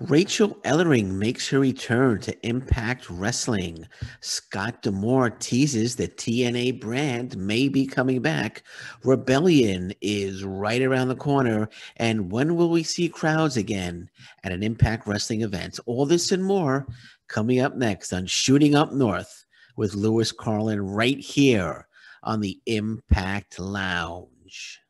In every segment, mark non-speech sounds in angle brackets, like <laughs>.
Rachael Ellering makes her return to Impact Wrestling. Scott D'Amore teases the TNA brand may be coming back. Rebellion is right around the corner. And when will we see crowds again at an Impact Wrestling event? All this and more coming up next on Shooting Up North with Lewis Carlin right here on the Impact Lounge.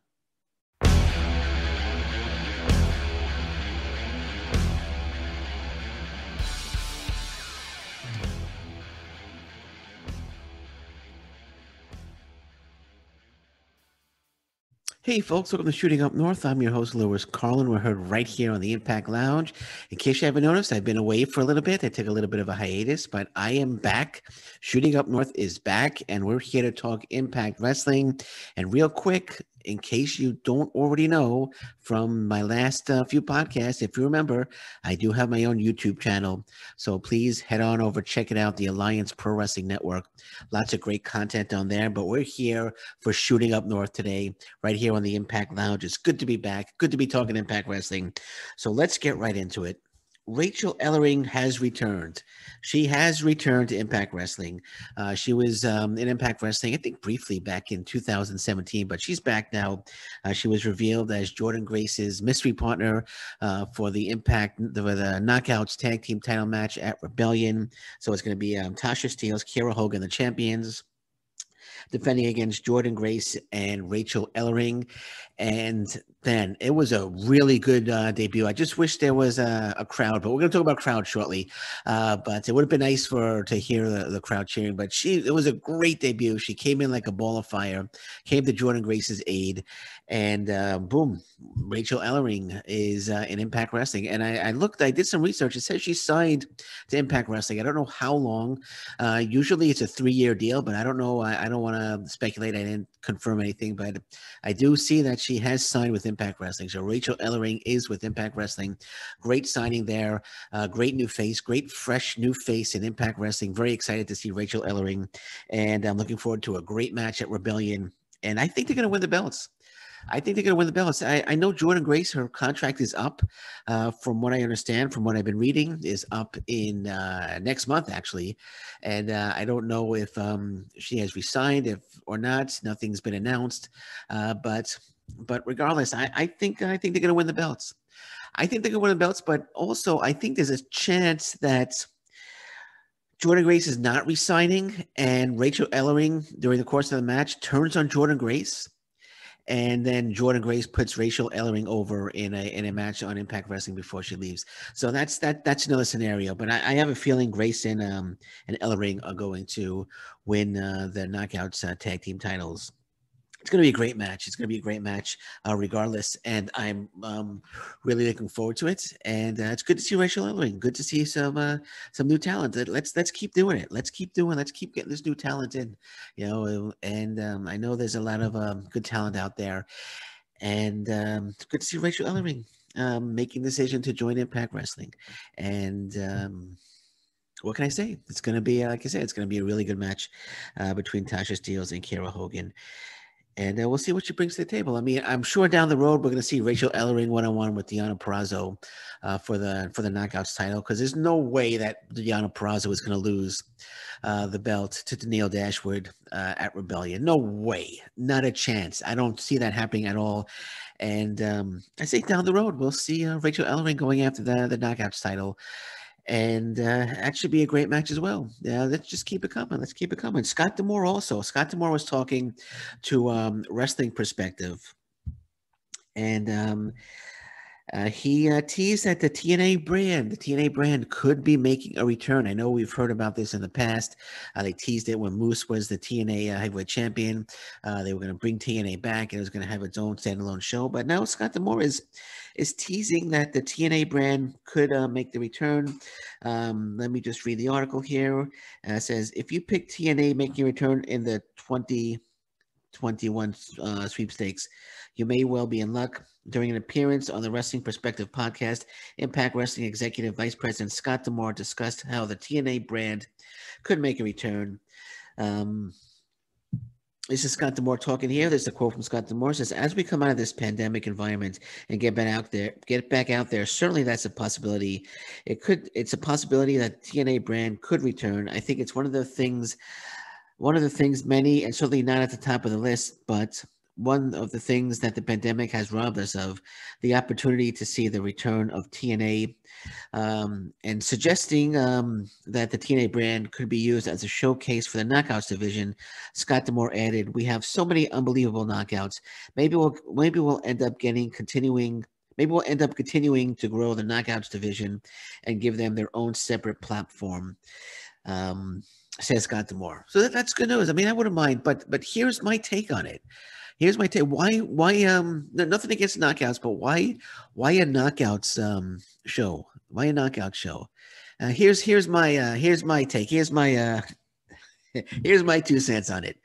Hey, folks, welcome to Shooting Up North. I'm your host, Lewis Carlin. We're heard right here on the Impact Lounge. In case you haven't noticed, I've been away for a little bit. I took a little bit of a hiatus, but I am back. Shooting Up North is back, and we're here to talk Impact Wrestling. And real quick, in case you don't already know from my last uh, few podcasts, if you remember, I do have my own YouTube channel. So please head on over, check it out, the Alliance Pro Wrestling Network. Lots of great content on there. But we're here for Shooting Up North today, right here on the Impact Lounge. It's good to be back. Good to be talking Impact Wrestling. So let's get right into it. Rachael Ellering has returned. She has returned to Impact Wrestling. Uh, she was um, in Impact Wrestling, I think, briefly back in 2017, but she's back now. Uh, she was revealed as Jordynne Grace's mystery partner uh, for the Impact, the, the, Knockouts Tag Team Title match at Rebellion. So it's going to be um, Tasha Steelz, Kiera Hogan, the champions defending against Jordynne Grace and Rachael Ellering. And then it was a really good uh, debut. I just wish there was a, a crowd, but we're going to talk about crowd shortly. Uh, but it would have been nice for to hear the, the crowd cheering. But she, it was a great debut. She came in like a ball of fire, came to Jordynne Grace's aid, and uh, boom, Rachael Ellering is uh, in Impact Wrestling. And I, I, looked, I did some research. It says she signed to Impact Wrestling. I don't know how long. Uh, usually it's a three year deal, but I don't know. I, I don't want to speculate. I didn't confirm anything, but I do see that she has signed with Impact Wrestling. So Rachael Ellering is with Impact Wrestling. Great signing there. Uh, great new face. Great fresh new face in Impact Wrestling. Very excited to see Rachael Ellering, and I'm looking forward to a great match at Rebellion. And I think they're going to win the belts. I think they're going to win the belts. I, I know Jordynne Grace, her contract is up, uh, from what I understand, from what I've been reading, is up in uh, next month actually, and uh, I don't know if um, she has resigned, if or not. Nothing's been announced, uh, but but regardless, I, I think I think they're going to win the belts. I think they're going to win the belts, but also I think there's a chance that. Jordynne Grace is not resigning, and Rachael Ellering during the course of the match turns on Jordynne Grace and then Jordynne Grace puts Rachael Ellering over in a in a match on Impact Wrestling before she leaves. So that's that that's another scenario. But I, I have a feeling Grace and um and Ellering are going to win uh, the Knockouts uh, tag team titles it's going to be a great match. It's going to be a great match, uh, regardless. And I'm um, really looking forward to it. And uh, it's good to see Rachael Ellering. Good to see some uh, some new talent. Let's let's keep doing it. Let's keep doing. Let's keep getting this new talent in. You know, and um, I know there's a lot of um, good talent out there. And um, it's good to see Rachael Ellering um, making the decision to join Impact Wrestling. And um, what can I say? It's going to be, like I said, it's going to be a really good match uh, between Tasha Steelz and Kiera Hogan and uh, we'll see what she brings to the table. I mean, I'm sure down the road we're going to see Rachael Ellering one on one with Deonna Purrazzo uh, for the for the Knockouts title because there's no way that Deonna Purrazzo is going to lose uh, the belt to Tennille Dashwood uh, at Rebellion. No way, not a chance. I don't see that happening at all. And um, I say down the road we'll see uh, Rachael Ellering going after the the Knockouts title and uh, that should be a great match as well. Yeah, let's just keep it coming. Let's keep it coming. Scott D'Amore also. Scott D'Amore was talking to um, Wrestling Perspective, and um, uh, he uh, teased that the TNA brand, the TNA brand, could be making a return. I know we've heard about this in the past. Uh, they teased it when Moose was the TNA uh, heavyweight champion. Uh, they were going to bring TNA back, and it was going to have its own standalone show. But now Scott D'Amore is is teasing that the TNA brand could uh, make the return. Um, let me just read the article here. it says if you pick TNA making a return in the 2021 sweepstakes, you may well be in luck. During an appearance on the Wrestling Perspective podcast, Impact Wrestling Executive Vice President Scott D'Amore discussed how the TNA brand could make a return. Um, this is Scott D'Amore talking here. There's a quote from Scott D'Amore says, "As we come out of this pandemic environment and get back out there, get back out there. Certainly, that's a possibility. It could. It's a possibility that TNA brand could return. I think it's one of the things, one of the things many, and certainly not at the top of the list, but one of the things that the pandemic has robbed us of the opportunity to see the return of TNA um, and suggesting um, that the TNA brand could be used as a showcase for the knockouts division. Scott D'Amore added, "We have so many unbelievable knockouts. Maybe we'll maybe we'll end up getting continuing." Maybe we'll end up continuing to grow the knockouts division and give them their own separate platform. Um, says Scott D'Amore. So that, that's good news. I mean, I wouldn't mind, but but here's my take on it here's my take. Why why um nothing against knockouts, but why why a knockouts um show? Why a knockout show? Uh, here's here's my uh here's my take. Here's my uh <laughs> here's my two cents on it.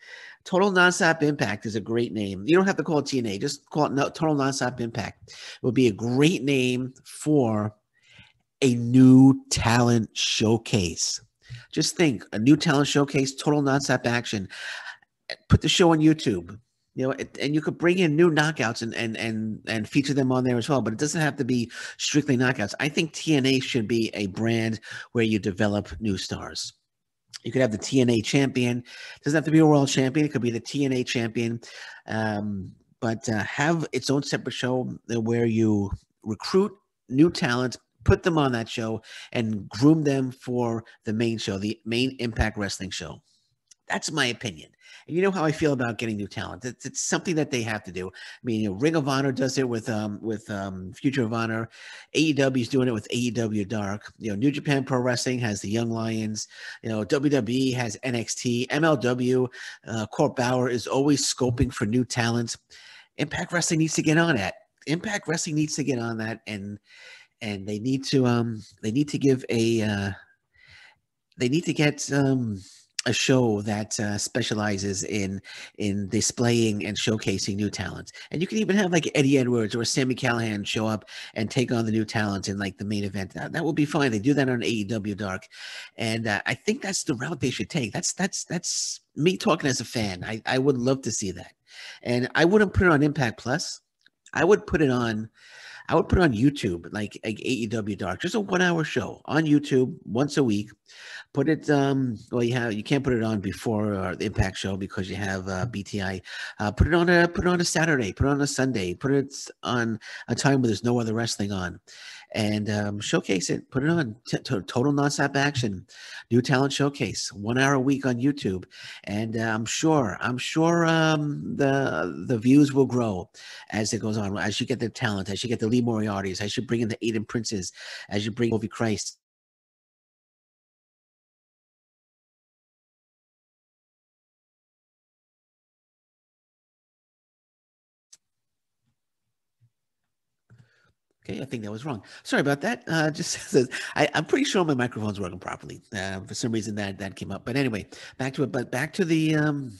Total Nonstop Impact is a great name. You don't have to call it TNA, just call it no, Total Nonstop Impact. It would be a great name for a new talent showcase. Just think a new talent showcase, total nonstop action. Put the show on YouTube you know, and you could bring in new knockouts and and and and feature them on there as well. But it doesn't have to be strictly knockouts. I think TNA should be a brand where you develop new stars. You could have the TNA champion. It doesn't have to be a world champion. It could be the TNA champion, um, but uh, have its own separate show where you recruit new talent, put them on that show, and groom them for the main show, the main Impact Wrestling show. That's my opinion. And you know how I feel about getting new talent. It's, it's something that they have to do. I mean, you know, Ring of Honor does it with um with um Future of Honor. AEW is doing it with AEW Dark. You know, New Japan Pro Wrestling has the Young Lions. You know, WWE has NXT. MLW, uh, Court Bauer is always scoping for new talent. Impact Wrestling needs to get on that. Impact Wrestling needs to get on that, and and they need to um they need to give a uh, they need to get um a show that uh, specializes in in displaying and showcasing new talents. And you can even have like Eddie Edwards or Sami Callihan show up and take on the new talents in like the main event. That, that will be fine. They do that on AEW Dark, and uh, I think that's the route they should take. That's that's that's me talking as a fan. I I would love to see that, and I wouldn't put it on Impact Plus. I would put it on I would put on YouTube, like, like AEW Dark, just a one hour show on YouTube once a week. Put it, um, well, you have you can't put it on before uh, the Impact show because you have uh, BTI. Uh, put it on a put it on a Saturday, put it on a Sunday, put it on a time where there's no other wrestling on, and um, showcase it. Put it on t- t- total nonstop action, new talent showcase, one hour a week on YouTube, and uh, I'm sure I'm sure um, the the views will grow as it goes on. As you get the talent, as you get the Lee Moriarty's, as you bring in the Aiden Princes, as you bring Ovi Christ. Okay, I think that was wrong. Sorry about that. Uh, <laughs> just I, am pretty sure my microphone's working properly. Uh, for some reason that that came up. But anyway, back to it. But back to the um,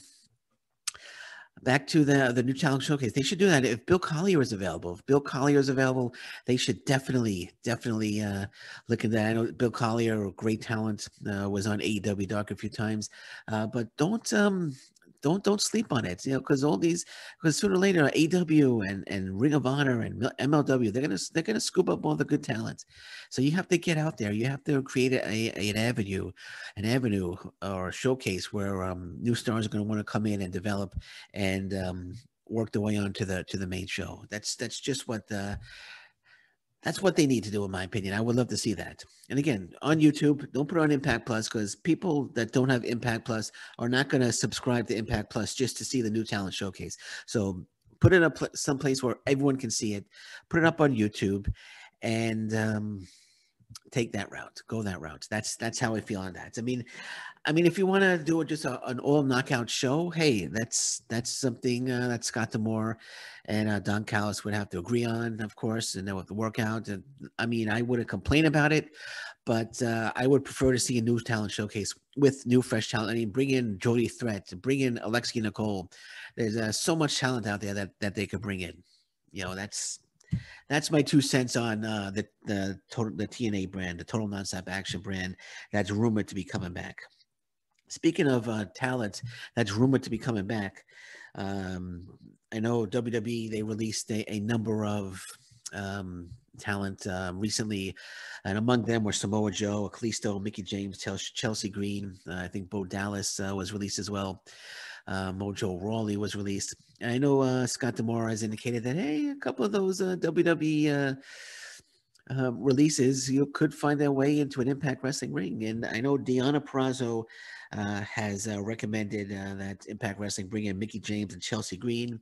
back to the the new talent showcase. They should do that if Bill Collier is available. If Bill Collier is available, they should definitely definitely uh, look at that. I know Bill Collier, great talent, uh, was on AEW Dark a few times, uh, but don't um don't don't sleep on it. You know, because all these because sooner or later AW and and Ring of Honor and MLW they're gonna they're gonna scoop up all the good talent. So you have to get out there. You have to create a, a an avenue, an avenue or a showcase where um, new stars are gonna want to come in and develop and um, work their way onto the to the main show. That's that's just what the that's what they need to do, in my opinion. I would love to see that. And again, on YouTube, don't put on Impact Plus because people that don't have Impact Plus are not going to subscribe to Impact Plus just to see the new talent showcase. So put it up someplace where everyone can see it. Put it up on YouTube, and um, take that route. Go that route. That's that's how I feel on that. I mean, I mean, if you want to do just a, an all knockout show, hey, that's that's something uh, that Scott D'Amore and uh, Don Callis would have to agree on, of course, and then with the workout. And I mean, I wouldn't complain about it, but uh, I would prefer to see a new talent showcase with new fresh talent. I mean, bring in Jody Threat, bring in Alexia Nicole. There's uh, so much talent out there that that they could bring in. You know, that's that's my two cents on uh, the the total the TNA brand, the Total Nonstop Action brand that's rumored to be coming back. Speaking of uh, talent that's rumored to be coming back, um, I know WWE they released a, a number of um, talent um, recently, and among them were Samoa Joe, Kalisto, Mickie James, Chelsea Green. Uh, I think Bo Dallas uh, was released as well. Uh, Mojo Rawley was released. I know uh, Scott D'Amore has indicated that hey, a couple of those uh, WWE uh, um, releases you could find their way into an Impact Wrestling ring. And I know Deonna Purrazzo has recommended that Impact Wrestling bring in Mickie James and Chelsea Green.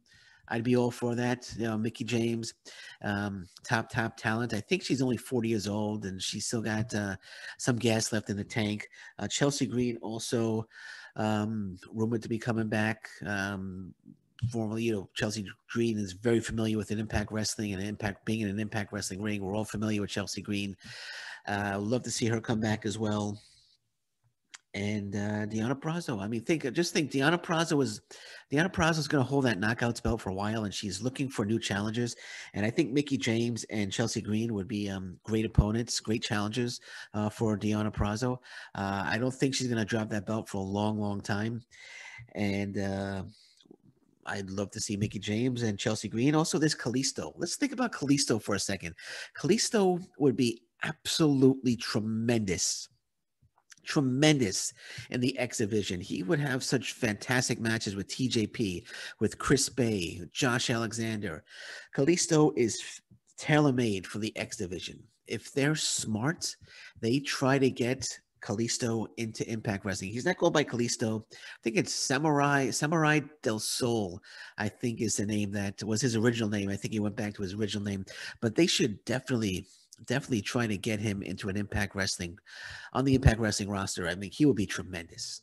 I'd be all for that. You know, Mickie James, um, top top talent. I think she's only 40 years old and she's still got uh, some gas left in the tank. Uh, Chelsea Green also um, rumored to be coming back. Um, formerly, you know, Chelsea Green is very familiar with an Impact Wrestling and Impact being in an Impact Wrestling ring. We're all familiar with Chelsea Green. Uh, love to see her come back as well and uh, Deonna Purrazzo. I mean, think just think Deonna Purrazzo was Deonna Purrazzo is going to hold that knockouts belt for a while, and she's looking for new challengers. And I think Mickie James and Chelsea Green would be um, great opponents, great challengers uh, for Deonna Purrazzo. Uh, I don't think she's going to drop that belt for a long, long time, and. Uh, I'd love to see Mickie James and Chelsea Green. Also, this Kalisto. Let's think about Kalisto for a second. Kalisto would be absolutely tremendous tremendous in the X division. He would have such fantastic matches with TJP, with Chris Bey, Josh Alexander. Kalisto is tailor made for the X division. If they're smart, they try to get Kalisto into Impact Wrestling. He's not called by Kalisto. I think it's Samuray Samuray del Sol. I think is the name that was his original name. I think he went back to his original name. But they should definitely definitely trying to get him into an Impact Wrestling on the Impact Wrestling roster. I mean, he would be tremendous.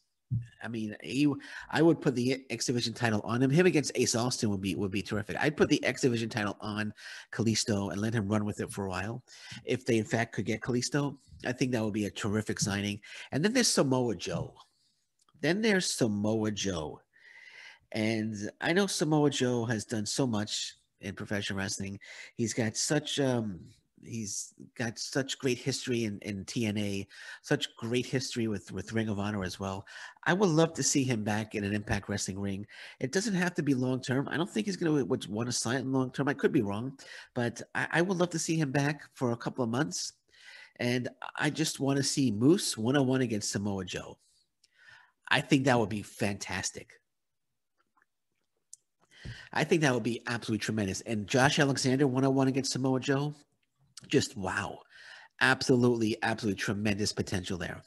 I mean, he, I would put the X Division title on him. Him against Ace Austin would be would be terrific. I'd put the X Division title on Kalisto and let him run with it for a while. If they in fact could get Kalisto, I think that would be a terrific signing. And then there's Samoa Joe. Then there's Samoa Joe. And I know Samoa Joe has done so much in professional wrestling. He's got such um he's got such great history in, in TNA, such great history with with Ring of Honor as well. I would love to see him back in an Impact Wrestling ring. It doesn't have to be long term. I don't think he's going to want to sign long term. I could be wrong, but I, I would love to see him back for a couple of months. And I just want to see Moose one on one against Samoa Joe. I think that would be fantastic. I think that would be absolutely tremendous. And Josh Alexander one on one against Samoa Joe just wow. Absolutely, absolutely tremendous potential there.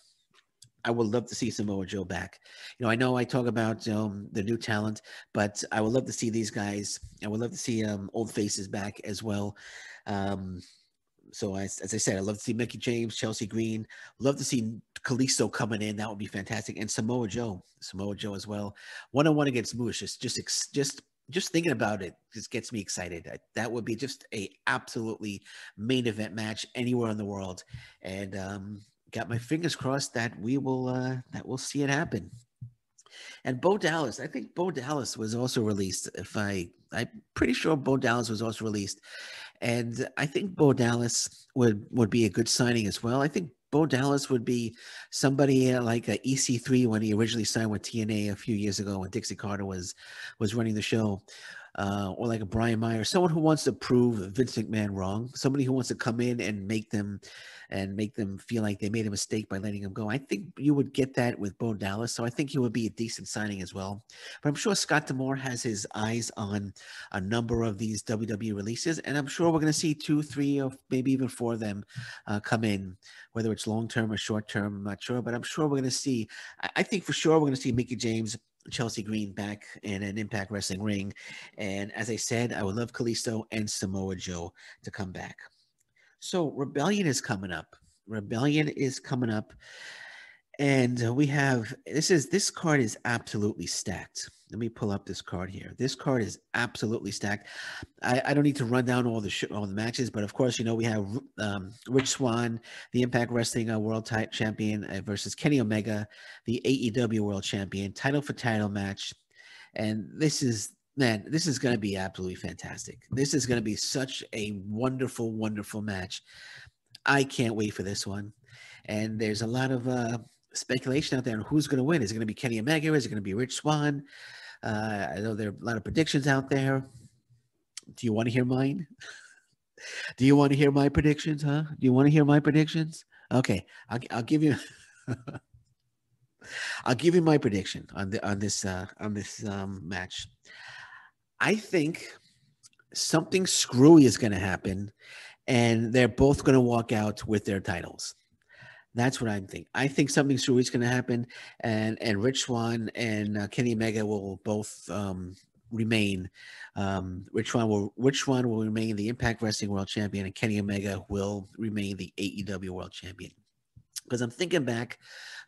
I would love to see Samoa Joe back. You know, I know I talk about um, the new talent, but I would love to see these guys. I would love to see um, old faces back as well. Um, so as, as I said, I love to see Mickie James, Chelsea Green. Love to see Kalisto coming in. That would be fantastic. And Samoa Joe, Samoa Joe as well. One on one against Moose, just just just just thinking about it just gets me excited. That would be just a absolutely main event match anywhere in the world, and um, got my fingers crossed that we will uh, that we'll see it happen. And Bo Dallas, I think Bo Dallas was also released. If I, I'm pretty sure Bo Dallas was also released, and I think Bo Dallas would would be a good signing as well. I think Bo Dallas would be somebody uh, like a EC3 when he originally signed with TNA a few years ago when Dixie Carter was was running the show uh, or like a Brian Myers, someone who wants to prove Vince McMahon wrong, somebody who wants to come in and make them and make them feel like they made a mistake by letting him go. I think you would get that with Bo Dallas, so I think he would be a decent signing as well. But I'm sure Scott D'Amore has his eyes on a number of these WWE releases, and I'm sure we're going to see two, three, or maybe even four of them uh, come in, whether it's long term or short term. I'm not sure, but I'm sure we're going to see. I, I think for sure we're going to see Mickie James Chelsea Green back in an Impact Wrestling ring. And as I said, I would love Kalisto and Samoa Joe to come back. So Rebellion is coming up. Rebellion is coming up. And we have this is this card is absolutely stacked. Let me pull up this card here. This card is absolutely stacked. I, I don't need to run down all the sh- all the matches, but of course, you know we have um, Rich Swann, the Impact Wrestling uh, World t- Champion, uh, versus Kenny Omega, the AEW World Champion, title for title match, and this is man, this is going to be absolutely fantastic. This is going to be such a wonderful, wonderful match. I can't wait for this one. And there's a lot of uh, speculation out there on who's going to win. Is it going to be Kenny Omega? Is it going to be Rich Swann? Uh, I know there are a lot of predictions out there. Do you want to hear mine? <laughs> Do you want to hear my predictions, huh? Do you want to hear my predictions? Okay, I'll, I'll give you. <laughs> I'll give you my prediction on the on this uh, on this um, match. I think something screwy is going to happen, and they're both going to walk out with their titles. That's what I'm thinking. I think something screwy is going to happen, and and Rich Swann and uh, Kenny Omega will both um, remain. Um, Rich Swann will Rich Swann will remain the Impact Wrestling World Champion, and Kenny Omega will remain the AEW World Champion because I'm thinking back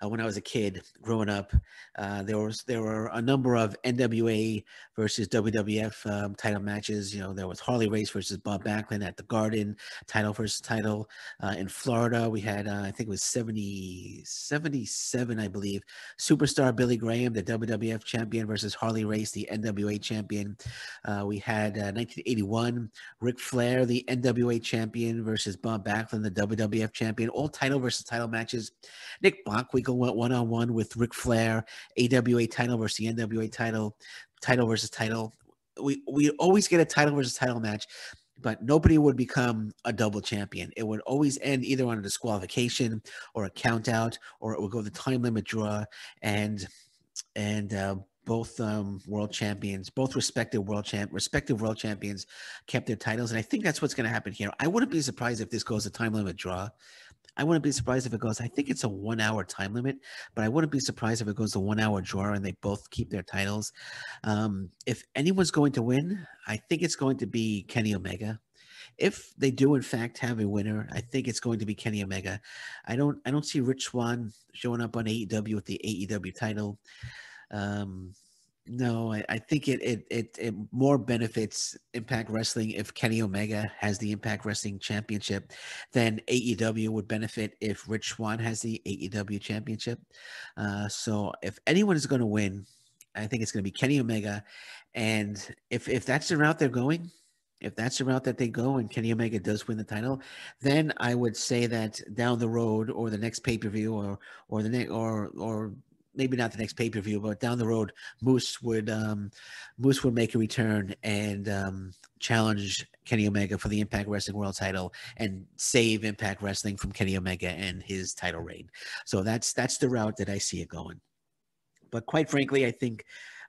uh, when I was a kid growing up, uh, there was there were a number of NWA versus WWF um, title matches. You know, there was Harley Race versus Bob Backlund at the Garden, title versus title. Uh, in Florida, we had uh, I think it was 70, 77, I believe. Superstar Billy Graham, the WWF champion, versus Harley Race, the NWA champion. Uh, we had 1981 uh, Ric Flair, the NWA champion, versus Bob Backlund, the WWF champion. All title versus title matches. Nick Bockwinkel went one on one with Ric Flair, AWA title versus the NWA title, title versus title. We we always get a title versus title match, but nobody would become a double champion. It would always end either on a disqualification or a count out, or it would go the time limit draw. And and uh, both um, world champions, both respective world champ, respective world champions, kept their titles, and I think that's what's going to happen here. I wouldn't be surprised if this goes a time limit draw. I wouldn't be surprised if it goes. I think it's a one hour time limit, but I wouldn't be surprised if it goes to one hour draw and they both keep their titles. Um, if anyone's going to win, I think it's going to be Kenny Omega. If they do in fact have a winner, I think it's going to be Kenny Omega. I don't. I don't see Rich Swann showing up on AEW with the AEW title. Um, no, I, I think it, it, it it more benefits Impact Wrestling if Kenny Omega has the Impact Wrestling Championship than AEW would benefit if Rich Swann has the AEW Championship. Uh, so if anyone is going to win, I think it's going to be Kenny Omega, and if if that's the route they're going, if that's the route that they go and Kenny Omega does win the title, then I would say that down the road or the next pay per view or or the next or or maybe not the next pay per view, but down the road, Moose would um, Moose would make a return and um, challenge Kenny Omega for the Impact Wrestling World Title and save Impact Wrestling from Kenny Omega and his title reign. So that's that's the route that I see it going. But quite frankly, I think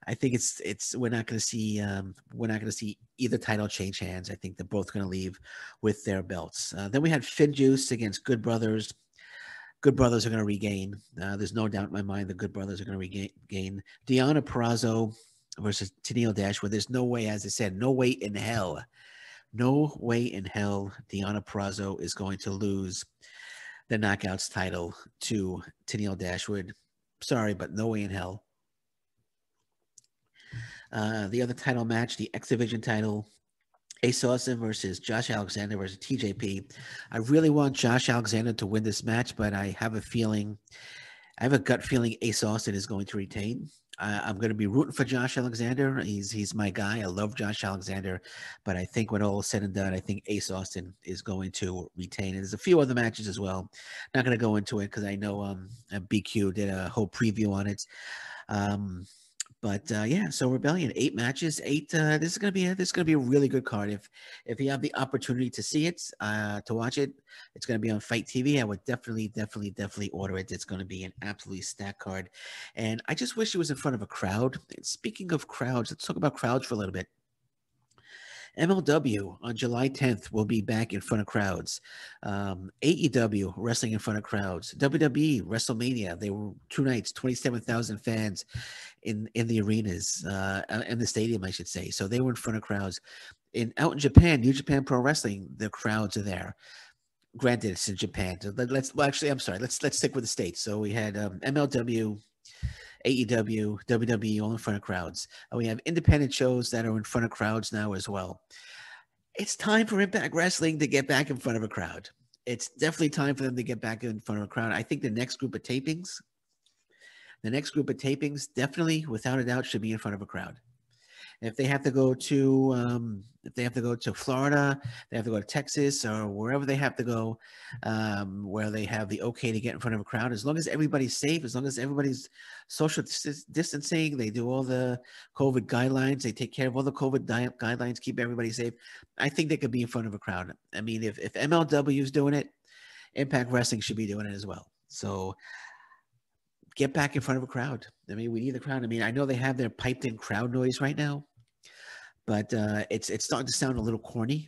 I think it's it's we're not going to see um, we're not going to see either title change hands. I think they're both going to leave with their belts. Uh, then we had FinJuice against Good Brothers. Good Brothers are going to regain. Uh, there's no doubt in my mind the Good Brothers are going to regain. Deonna Purrazzo versus Tennille Dashwood. There's no way, as I said, no way in hell, no way in hell Deonna Purrazzo is going to lose the Knockouts title to Tennille Dashwood. Sorry, but no way in hell. Uh, the other title match, the X Division title, Ace Austin versus Josh Alexander versus TJP. I really want Josh Alexander to win this match, but I have a feeling, I have a gut feeling Ace Austin is going to retain. I'm going to be rooting for Josh Alexander. He's he's my guy. I love Josh Alexander, but I think when all is said and done, I think Ace Austin is going to retain. And there's a few other matches as well. Not going to go into it because I know um, BQ did a whole preview on it. Um, but uh, yeah, so Rebellion, eight matches, eight. Uh, this is gonna be a, this is gonna be a really good card. If if you have the opportunity to see it, uh, to watch it, it's gonna be on FITE TV. I would definitely, definitely, definitely order it. It's gonna be an absolutely stacked card, and I just wish it was in front of a crowd. Speaking of crowds, let's talk about crowds for a little bit. MLW on July 10th will be back in front of crowds. Um, AEW wrestling in front of crowds. WWE WrestleMania. They were two nights, 27,000 fans in in the arenas, uh, in the stadium, I should say. So they were in front of crowds. In out in Japan, New Japan Pro Wrestling, the crowds are there. Granted, it's in Japan. Let's well, actually, I'm sorry. Let's let's stick with the states. So we had um, MLW AEW, WWE, all in front of crowds. And we have independent shows that are in front of crowds now as well. It's time for Impact Wrestling to get back in front of a crowd. It's definitely time for them to get back in front of a crowd. I think the next group of tapings, the next group of tapings, definitely, without a doubt, should be in front of a crowd. if they have to go to um, if they have to go to Florida, they have to go to Texas or wherever they have to go, um, where they have the okay to get in front of a crowd. As long as everybody's safe, as long as everybody's social dis- distancing, they do all the COVID guidelines, they take care of all the COVID guidelines, keep everybody safe. I think they could be in front of a crowd. I mean, if if MLW is doing it, Impact Wrestling should be doing it as well. So get back in front of a crowd. I mean, we need the crowd. I mean, I know they have their piped in crowd noise right now, but uh, it's it's starting to sound a little corny.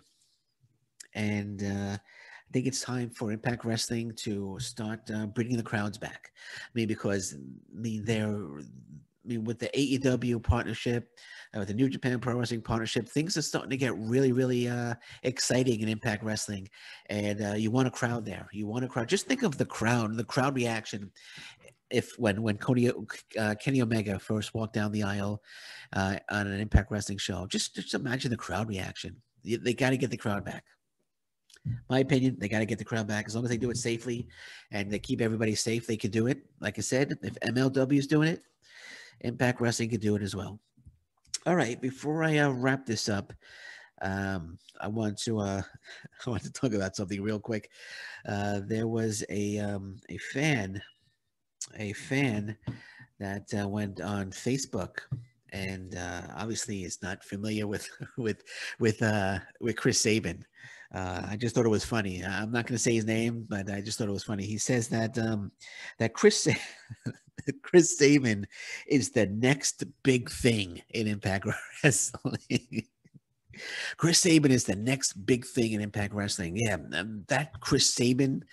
And uh, I think it's time for Impact Wrestling to start uh, bringing the crowds back. I mean, because I mean they're I mean with the AEW partnership, uh, with the New Japan Pro Wrestling partnership, things are starting to get really, really uh, exciting in Impact Wrestling, and uh, you want a crowd there. You want a crowd. Just think of the crowd, the crowd reaction if when when Cody, uh, Kenny Omega first walked down the aisle uh, on an Impact Wrestling show, just just imagine the crowd reaction. They, they got to get the crowd back. My opinion, they got to get the crowd back as long as they do it safely and they keep everybody safe. They could do it. Like I said, if MLW is doing it, Impact Wrestling could do it as well. All right, before I uh, wrap this up, um, I want to uh, <laughs> I want to talk about something real quick. Uh, there was a um, a fan a fan that uh, went on Facebook and uh, obviously is not familiar with <laughs> with with uh, with Chris Sabin. Uh, I just thought it was funny. I'm not going to say his name, but I just thought it was funny. He says that um, that Chris <laughs> Chris Sabin is the next big thing in Impact <laughs> Wrestling. Chris Sabin is the next big thing in Impact Wrestling. Yeah, um, that Chris Sabin,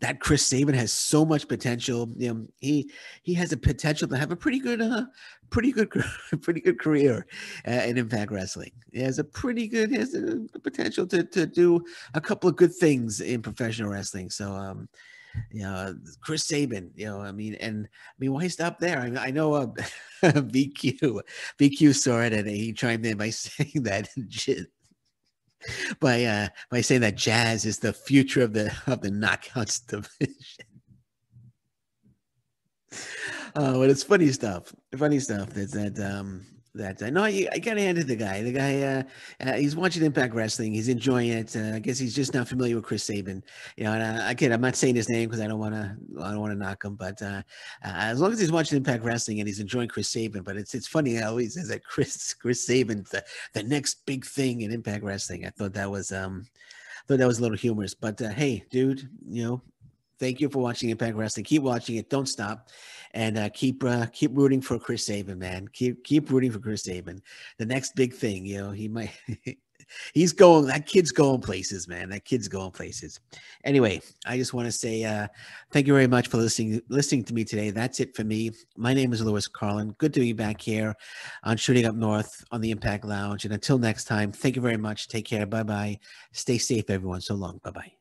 that Chris Sabin has so much potential. You know, he he has a potential to have a pretty good, uh, pretty good, <laughs> pretty good career uh, in Impact Wrestling. He has a pretty good, has a, potential to to do a couple of good things in professional wrestling. So, um, you know, Chris Sabin, you know, I mean, and I mean, why stop there? I, mean, I know <laughs> uh, BQ, BQ saw it and he chimed in by <laughs> saying that by uh by saying that jazz is the future of the of the knockouts <laughs> division. Oh, but it's funny stuff. Funny stuff. That's that um that uh, no, I, I gotta hand it to the guy. The guy, uh, uh, he's watching Impact Wrestling. He's enjoying it. Uh, I guess he's just not familiar with Chris Sabin. You know, and uh, again, I'm not saying his name because I don't want to. I don't want to knock him. But uh, as long as he's watching Impact Wrestling and he's enjoying Chris Sabin, but it's it's funny how he says that Chris Chris Sabin's the, the next big thing in Impact Wrestling. I thought that was um, thought that was a little humorous. But hey, dude, you know, thank you for watching Impact Wrestling. Keep watching it. Don't stop, and uh, keep uh, keep rooting for Chris Sabin, man. Keep keep rooting for Chris Sabin. The next big thing, you know, he might. <laughs> he's going. That kid's going places, man. That kid's going places. Anyway, I just want to say uh, thank you very much for listening listening to me today. That's it for me. My name is Lewis Carlin. Good to be back here on Shooting Up North on the Impact Lounge. And until next time, thank you very much. Take care. Bye bye. Stay safe, everyone. So long. Bye bye.